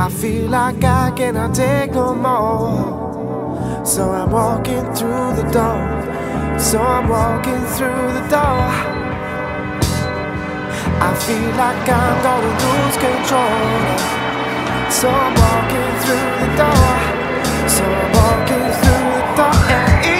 I feel like I cannot take no more. So I'm walking through the door. So I'm walking through the door. I feel like I'm gonna lose control. So I'm walking through the door. So I'm walking through the door.